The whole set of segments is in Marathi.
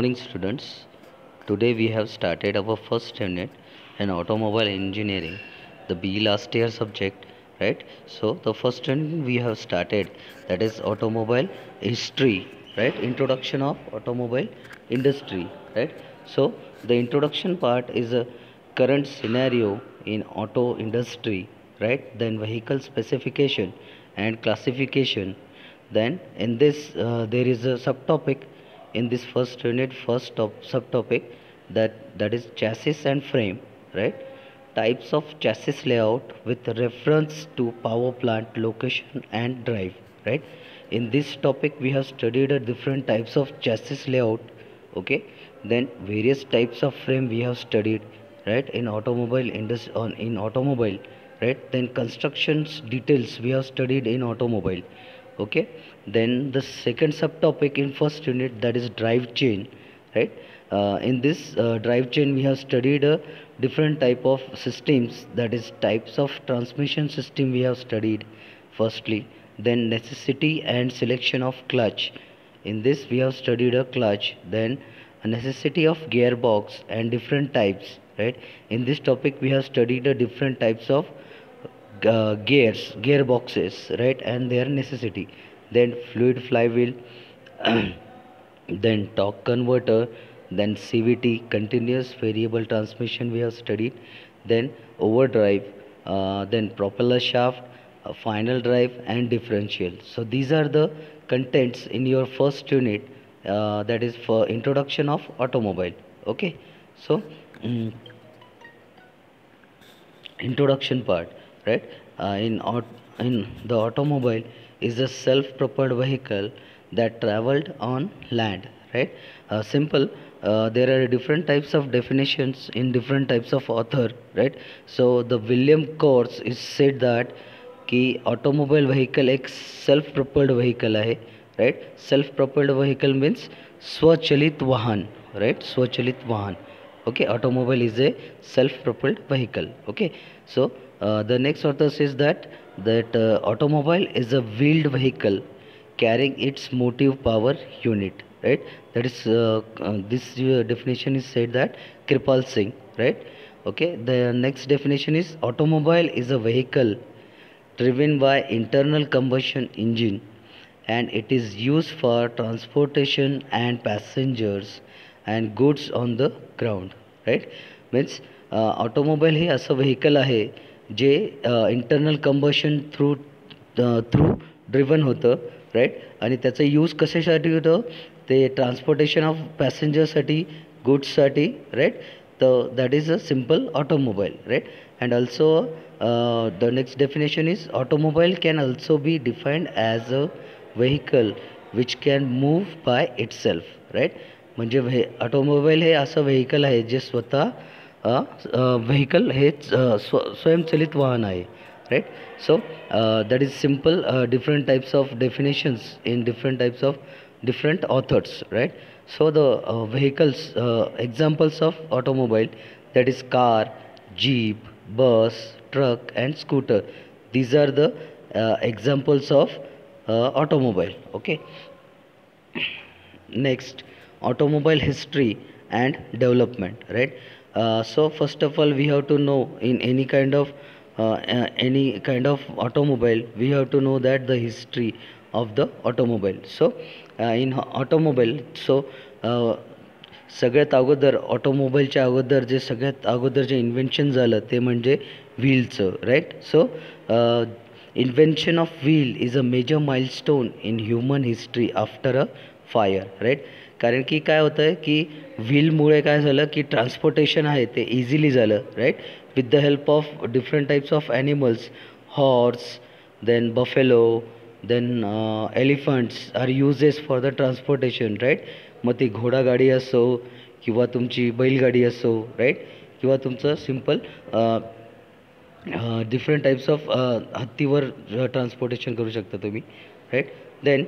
Morning, students. Today we have started our first unit in automobile engineering, the B last year subject, right? So the first unit we have started that is automobile history, right? Introduction of automobile industry, right? So the introduction part is a current scenario in auto industry, right? Then vehicle specification and classification. Then in this uh, there is a subtopic in this first unit first top subtopic that that is chassis and frame right? Types of chassis layout with reference to power plant location and drive right? In this topic we have studied different types of chassis layout okay? Then various types of frame we have studied right? In automobile industry on in automobile right? Then constructions details we have studied in automobile okay? Then the second subtopic in first unit that is drive chain right? Uh, in this uh, drive chain we have studied a different type of systems that is types of transmission system we have studied firstly. Then necessity and selection of clutch. In this we have studied a clutch then a necessity of gearbox and different types right? In this topic we have studied the different types of uh, gears gearboxes right and their necessity. Then fluid flywheel then torque converter then cvt continuous variable transmission we have studied then overdrive uh, then propeller shaft uh, final drive and differential. So these are the contents in your first unit uh, that is for introduction of automobile. Okay? So mm, introduction part right uh, in in the automobile is a self-propelled vehicle that traveled on land right uh, simple uh, there are different types of definitions in different types of author right so the william course is said that की ऑटोमोबाईल व्हेकल एक सेल्फ प्रोपल्ड व्हेकल आहे right self propelled vehicle means स्वचलित वाहन राईट स्वचलित वाहन okay automobile is a self-propelled vehicle okay so uh, the next author says that that uh, automobile is a wheeled vehicle carrying its motive power unit right that is uh, uh, this uh, definition is said that kripal singh right okay the next definition is automobile is a vehicle driven by internal combustion engine and it is used for transportation and passengers and goods on the ground right means automobile हे असं व्हेकल आहे जे internal combustion through through driven होतं राईट आणि त्याचं यूज कशासाठी होतं? ते ट्रान्सपोर्टेशन ऑफ पॅसेंजरसाठी गुड्ससाठी राईट तर that is a simple automobile right and also the next definition is automobile can also be defined as a vehicle which can move by itself right म्हणजे व्हे ऑटोमोबाईल हे असं व्हेकल आहे जे स्वतः व्हेकल हे स्व स्वयंचलित वाहन आहे right so that is simple different types of definitions in different types of different authors right so the uh, vehicles uh, examples of automobile that is car jeep bus truck and scooter these are the uh, examples of automobile okay next automobile history and development right uh, so first of all we have to know in any kind of uh, uh, any kind of automobile we have to know that the history of the automobile so in automobile so सगळ्यात अगोदर ऑटोमोबाईलच्या अगोदर जे सगळ्यात अगोदर जे इन्व्हेन्शन झालं ते म्हणजे व्हीलचं right so invention of wheel is a major milestone in human history after a fire right कारण की काय होतं आहे की व्हीलमुळे काय झालं की ट्रान्सपोर्टेशन आहे ते इझिली झालं right with the help of different types of animals horse then buffalo then elephants are uses for the transportation right मग ती घोडागाडी असो किंवा तुमची बैलगाडी असो राईट किंवा तुमचं सिंपल डिफरंट टाईप्स ऑफ हत्तीवर uh, ट्रान्सपोर्टेशन करू शकता तुम्ही right then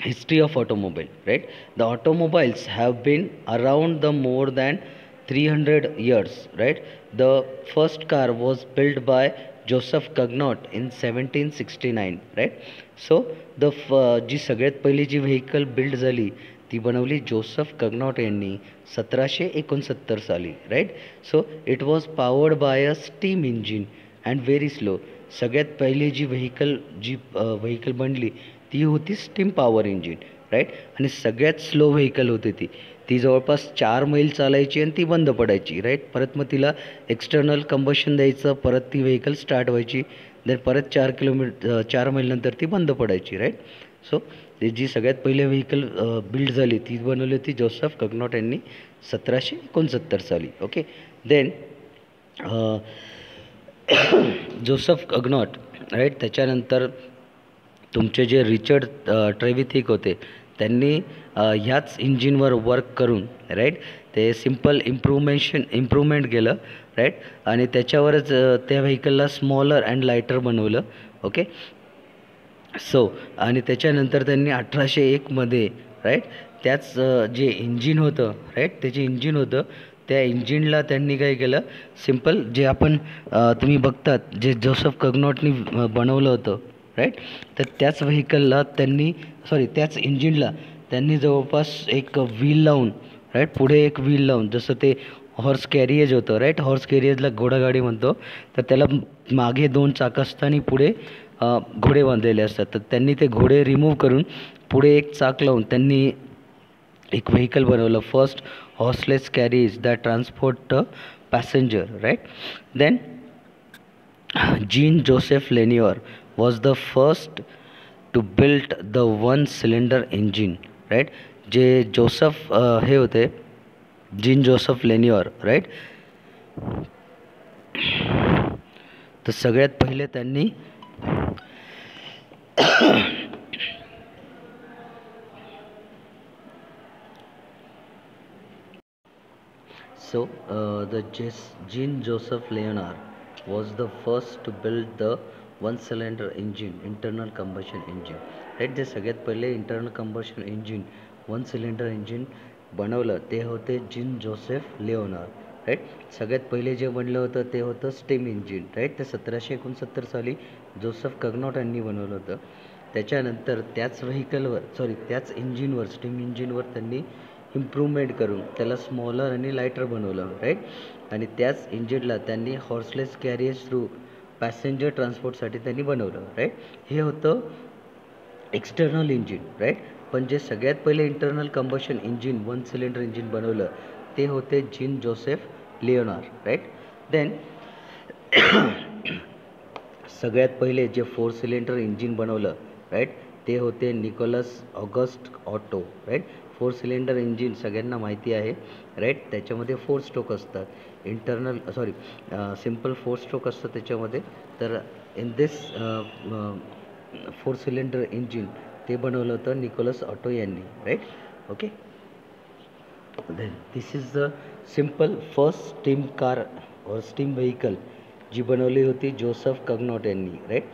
history of automobile right? The automobiles have been around the more than 300 years right? The first car was built by Joseph Cugnot in seventeen sixty nine right so the फ जी सगळ्यात पहिली जी व्हेकल बिल्ड झाली ती बनवली जोसफ कग्नॉट यांनी सतराशे एकोणसत्तर साली right so it was powered by a steam engine and very slow सगळ्यात पहिली जी व्हेकल जी व्हेकल बनली ती होती स्टीम पॉवर इंजिन राईट? आणि सगळ्यात स्लो व्हेकल होती ती. ती जवळपास चार मैल चालायची आणि ती बंद पडायची राईट? परत मग तिला एक्स्टर्नल कंबशन द्यायचं परत ती व्हेकल स्टार्ट व्हायची देन परत चार किलोमीटर चार मैलनंतर ती बंद पडायची राईट? सो ते जी सगळ्यात पहिले व्हेकल बिल्ड झाली ती बनवली होती जोसफ कग्नॉट यांनी सतराशे एकोणसत्तर साली okay? Then Joseph Cugnot right त्याच्यानंतर तुमचे जे रिचर्ड ट्रेविथिक होते त्यांनी ह्याच इंजिनवर वर्क करून राईट ते सिंपल इम्प्रूव्हमेशन इम्प्रूव्हमेंट केलं राईट आणि त्याच्यावरच त्या व्हेकलला स्मॉलर अँड लायटर बनवलं ओके सो आणि त्याच्यानंतर त्यांनी अठराशे एकमध्ये राईट त्याच जे इंजिन होतं राईट त्याचे इंजिन होतं त्या इंजिनला त्यांनी काय केलं? सिंपल जे आपण तुम्ही बघतात जे जोसफ कग्नॉटनी बनवलं होतं राईट तर त्याच व्हेकलला त्यांनी सॉरी त्याच इंजिनला त्यांनी जवळपास एक व्हील लावून राईट पुढे एक व्हील लावून जसं ते हॉर्स कॅरियज होतं राईट हॉर्स कॅरियजला घोडागाडी म्हणतो. तर त्याला मागे दोन चाक असताना पुढे घोडे बांधलेले असतात. तर त्यांनी ते घोडे रिमूव्ह करून पुढे एक चाक लावून त्यांनी एक व्हेकल बनवलं. First horseless carriage that transport transport passenger right then Jean Joseph Lenoir was the first to build the one cylinder engine right जे जोसफ हे होते जीन जोसफ लेनियर राईट तर सगळ्यात पहिले त्यांनी So, uh, the Jean Joseph Leonard was the first to build the one cylinder engine, internal combustion engine. Right जे सगळ्यात पहिले internal combustion engine one cylinder engine बनवलं. ते होते जिन जोसेफ लिओनार राईट सगळ्यात पहिले जे बनलं होतं ते होतं स्टीम इंजिन राईट ते सतराशे एकोणसत्तर साली जोसेफ कग्नॉट यांनी बनवलं होतं. त्याच्यानंतर त्याच व्हेकलवर सॉरी त्याच इंजिनवर स्टीम इंजिनवर त्यांनी इम्प्रूव्हमेंट करून त्याला स्मॉलर आणि लायटर बनवलं राईट आणि त्याच इंजिनला त्यांनी हॉर्सलेस कॅरियर्स थ्रू पॅसेंजर ट्रान्सपोर्टसाठी त्यांनी बनवलं राईट हे होतं एक्सटर्नल इंजिन राईट पण जे सगळ्यात पहिले internal combustion engine one cylinder engine बनवलं ते होते Jean Joseph Lenoir right then सगळ्यात पहिले जे फोर सिलेंडर इंजिन बनवलं राईट ते होते Nicolaus August Otto right four cylinder engine सगळ्यांना माहिती आहे राईट त्याच्यामध्ये फोर स्ट्रोक असतात. Internal sorry simple four stroke असतं त्याच्यामध्ये. तर in this four cylinder engine ते बनवलं होतं निकोलस ऑटो यांनी right okay then this is the simple first steam car और स्टीम व्हेकल जी बनवली होती जोसफ कग्नॉट यांनी राईट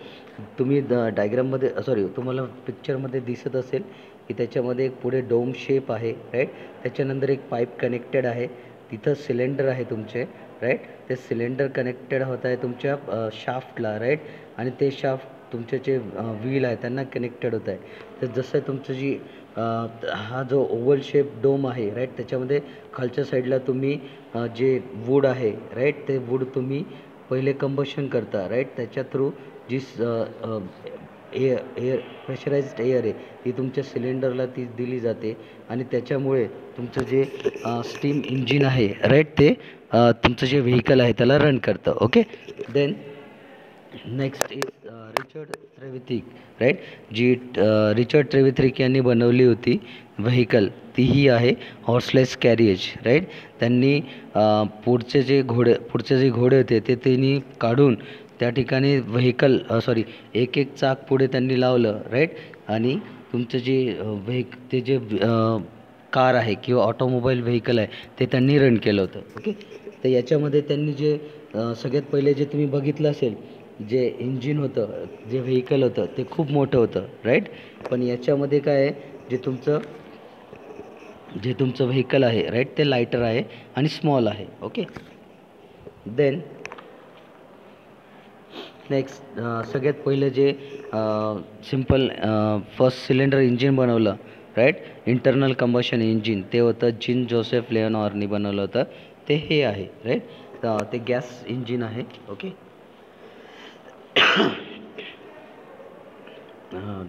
तुम्ही द डायग्राममध्ये सॉरी तुम्हाला पिक्चरमध्ये दिसत असेल की त्याच्यामध्ये एक पुढे डोम शेप आहे राईट त्याच्यानंतर एक पाईप कनेक्टेड आहे. तिथं सिलेंडर आहे तुमचे राईट ते सिलेंडर कनेक्टेड होत आहे तुमच्या शाफ्टला राईट आणि ते शाफ्ट तुमचे जे व्हील आहे त्यांना कनेक्टेड होत आहे. तर जसं तुमचं जी हा जो ओव्हल शेप डोम आहे राईट त्याच्यामध्ये खालच्या साईडला तुम्ही जे वूड आहे राईट ते वूड तुम्ही पहिले कंबशन करता राईट त्याच्या थ्रू जी एअर एअर प्रेशराइज्ड एअर आहे ती तुमच्या सिलेंडरला ती दिली जाते. आणि त्याच्यामुळे तुमचं जे स्टीम इंजिन आहे राईट ते तुमचं जे व्हेकल आहे त्याला रन करतं okay then next is Richard Trevithick right G Richard Trevithick यांनी बनवली होती व्हेकल तीही आहे हॉर्सलेस कॅरियज राईट त्यांनी पुढचे जे घोडे पुढचे जे घोडे होते ते त्यांनी काढून त्या ठिकाणी व्हेकल सॉरी एक एक चाक पुढे त्यांनी लावलं राईट? आणि तुमचं जे व्हेक ते जे कार आहे किंवा ऑटोमोबाईल व्हेकल आहे ते त्यांनी रन केलं होतं ओके? तर याच्यामध्ये त्यांनी जे सगळ्यात पहिले जे तुम्ही बघितलं असेल जे इंजिन होतं जे व्हेकल होतं ते खूप मोठं होतं राईट? पण याच्यामध्ये काय आहे जे तुमचं जे तुमचं व्हेकल आहे राईट? ते लायटर आहे आणि स्मॉल आहे ओके? देन नेक्स्ट सगळ्यात पहिलं जे सिंपल फर्स्ट सिलेंडर इंजिन बनवलं राईट इंटरनल कंबशन इंजिन ते होतं जिन जोसेफ लेअनॉरनी बनवलं होतं. ते हे आहे राईट ते गॅस इंजिन आहे okay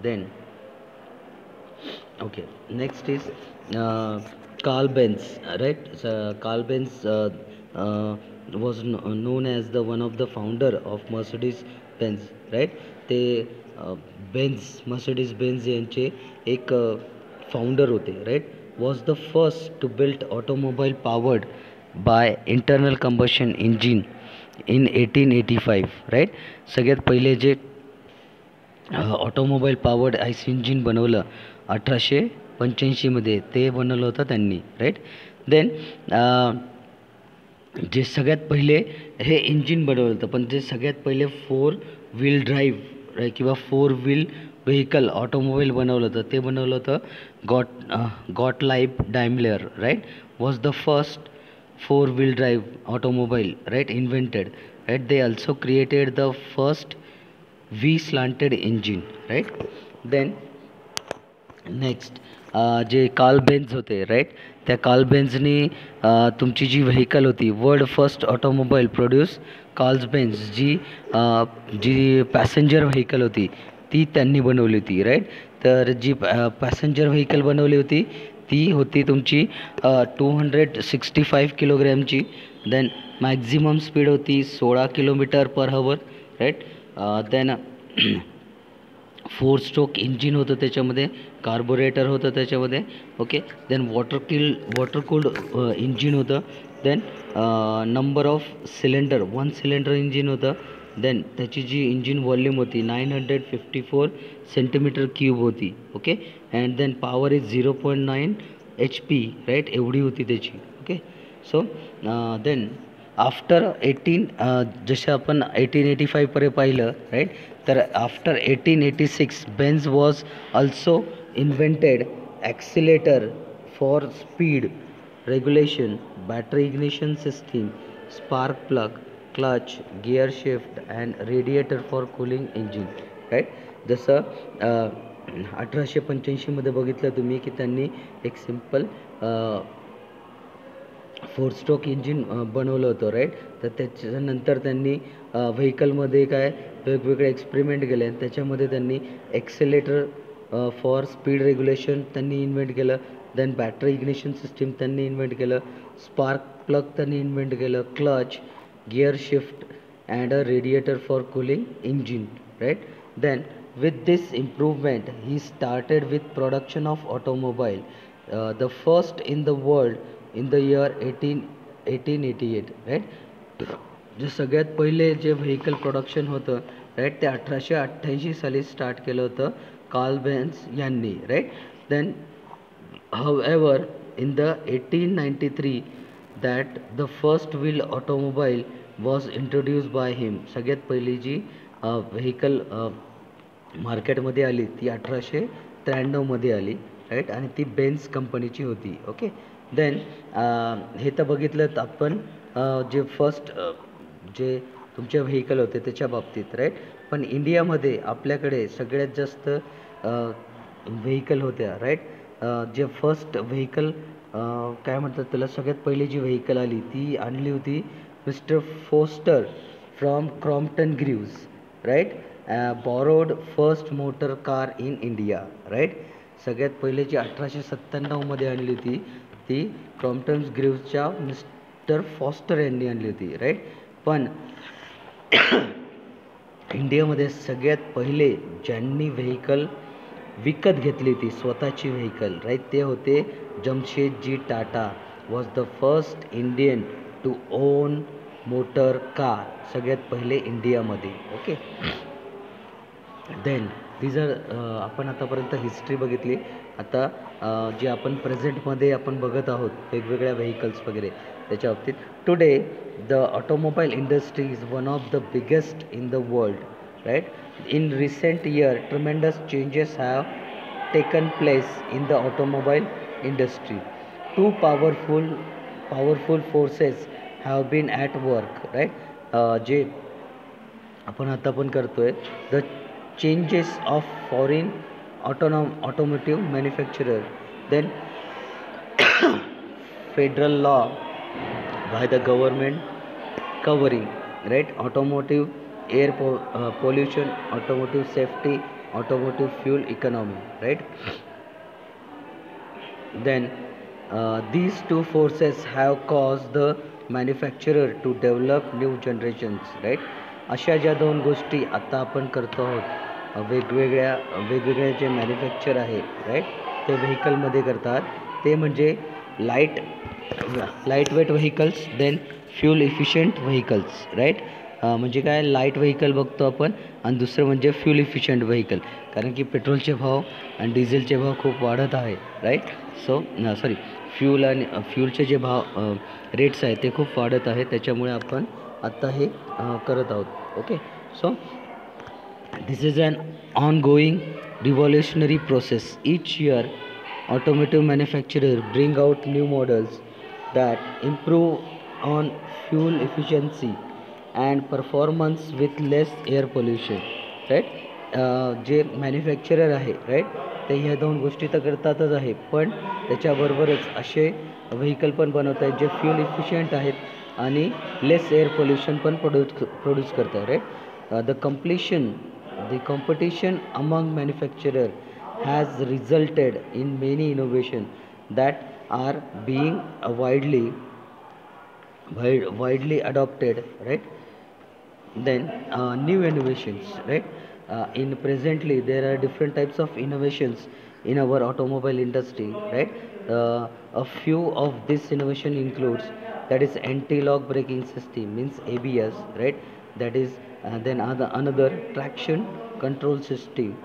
then okay next is Karl Benz right right? so was benz uh, uh, was kn- known as the one of the ते बेन्झ मर्सिडीज बेन्झ यांचे एक uh, फाउंडर होते right was the first to build automobile powered by internal combustion engine in eighteen eighty five right सगळ्यात पहिले जे ऑटोमोबाईल पावर्ड आयस इंजिन बनवलं अठराशे पंच्याऐंशीमध्ये ते बनवलं होतं त्यांनी राईट देन जे सगळ्यात पहिले हे इंजिन बनवलं होतं पण जे सगळ्यात पहिले फोर व्हील ड्राईव्ह किंवा फोर व्हील व्हेकल ऑटोमोबाईल बनवलं होतं ते बनवलं होतं Gott Gottlieb Daimler right was the first four wheel drive automobile right invented right they also created the first V slanted engine right then next जे कार्ल बेन्झ होते राईट त्या कार्लबेन्झनी तुमची जी व्हेकल होती world first automobile produce Karl's Benz जी जी पॅसेंजर व्हेकल होती ती त्यांनी बनवली होती राईट तर जी पॅसेंजर व्हेकल बनवली होती ती होती तुमची टू हंड्रेड सिक्स्टी फाईव्ह किलोग्रॅमची देन मॅक्झिमम स्पीड होती सोळा kilometre per hour right then four stroke engine होतं त्याच्यामध्ये. कार्बोरेटर होतं त्याच्यामध्ये okay then water kill water cooled engine होतं. Then number of cylinder one cylinder engine होतं. देन त्याची जी इंजिन व्हॉल्यूम होती nine hundred fifty four centimetre cube होती okay and then power is zero point nine H P right एवढी होती त्याची okay so then after eighteen जसे आपण एटीन एटी फाईव्हपर्यंत पाहिलं राईट तर after eighteen eighty six Benz was also invented accelerator for speed regulation battery ignition system spark plug clutch gear shift and radiator for cooling engine right जसं अठराशे पंच्याऐंशीमध्ये बघितलं तुम्ही की त्यांनी एक सिंपल फोर स्ट्रोक इंजिन बनवलं होतं राईट तर त्याच्यानंतर त्यांनी व्हेकलमध्ये काय वेगवेगळे एक्सपेरिमेंट केले आणि त्याच्यामध्ये त्यांनी एक्सेलेटर फॉर स्पीड रेग्युलेशन त्यांनी इन्व्हेंट केलं. देन बॅटरी इग्निशन सिस्टीम त्यांनी इन्व्हेंट केलं. स्पार्क प्लग त्यांनी इन्व्हेंट केलं. Clutch gear shift and a radiator for cooling engine right then with this improvement he started with production of automobile. Uh, the first in the world in the year 18 1888 right जे सगळ्यात पहिले जे व्हेकल प्रोडक्शन होतं राईट ते अठराशे अठ्ठ्याऐंशी साली स्टार्ट केलं होतं. कार्ल बेन्स यांनी right then however in the 1893 that the first wheel automobile was introduced by him. सगळ्यात पहिली जी व्हेकल मार्केटमध्ये आली ती अठराशे त्र्याण्णवमध्ये आली राईट आणि ती बेन्स कंपनीची होती ओके देन हे तर बघितलं तर आपण जे फर्स्ट जे तुमचे व्हेकल होते त्याच्या बाबतीत राईट पण इंडियामध्ये आपल्याकडे सगळ्यात जास्त व्हेकल होत्या राईट जे फर्स्ट व्हेकल काय म्हणतात त्याला सगळ्यात पहिली जी व्हेकल आली ती आणली होती mister Foster from Crompton Greaves right borrowed first motor car in India right सगळ्यात पहिले जी अठराशे सत्त्याण्णवमध्ये आणली होती ती क्रॉम्प्टन ग्रीव्जच्या मिस्टर फॉस्टर यांनी आणली होती राईट पण इंडियामध्ये सगळ्यात पहिले ज्यांनी व्हेकल विकत घेतली होती स्वतःची व्हेकल राईट ते होते Jamshedji Tata. Was the first Indian to own motor car सगळ्यात पहिले इंडियामध्ये ओके देन ती जर आपण आतापर्यंत हिस्ट्री बघितली. आता जे आपण प्रेझेंटमध्ये आपण बघत आहोत वेगवेगळ्या व्हेकल्स वगैरे त्याच्या बाबतीत. Today the automobile industry is one of the biggest in the world right in recent year tremendous changes have taken place in the automobile industry two powerful powerful forces have been at work right जे आपण आता पण करतोय the changes of foreign autonom automotive manufacturer then federal law by the government covering right automotive air po- uh, pollution automotive safety automotive fuel economy right then uh, these two forces have caused the manufacturer to develop new generations right अशा ज्या दोन गोष्टी आता आपण करतो आहोत वेगवेगळ्या वेगवेगळे जे मॅन्युफॅक्चर आहे राईट ते व्हेकलमध्ये करतात ते म्हणजे light light weight vehicles then fuel efficient vehicles right म्हणजे काय? लाइट व्हेकल बघतो आपण आणि दुसरं म्हणजे फ्यूल इफिशियंट व्हेकल कारण की पेट्रोलचे भाव आणि डिझेलचे भाव खूप वाढत आहे राईट सो सॉरी फ्यूल आणि फ्यूलचे जे भाव रेट्स आहेत ते खूप वाढत आहे. त्याच्यामुळे आपण आत्ता हे करत आहोत okay so this is is on going revolutionary process each year automotive manufacturer bring out new models that improve on fuel efficiency and performance with less air pollution right जे मॅन्युफॅक्चरर आहे राईट ते ह्या दोन गोष्टी तर करतातच आहे पण त्याच्याबरोबरच असे व्हेकल पण बनवत आहेत जे फ्युल इफिशियंट आहेत आणि लेस एअर पोल्युशन पण प्रोड्यूस प्रोड्यूस करत right the completion the competition among manufacturer has resulted in many innovation that are being widely widely adopted, right? Then uh, new innovations, right? Uh, in presently there are different types of innovations in our automobile industry, right? Uh, a few of this innovation includes that is anti-lock braking system means ABS, right? That is uh, then other another traction control system,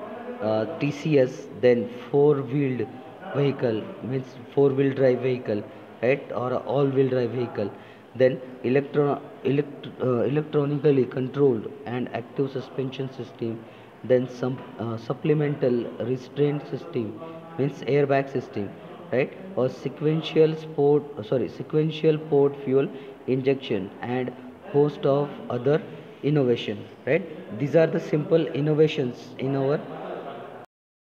uh, TCS, then four-wheeled vehicle means four-wheel drive vehicle, right? Or all-wheel drive vehicle. Then electro, elect, uh, electronically controlled and active suspension system. Then some uh, supplemental restraint system means airbag system, right? Or sequential sport, sorry, sequential port fuel injection and host of other innovation, right? These are the simple innovations in our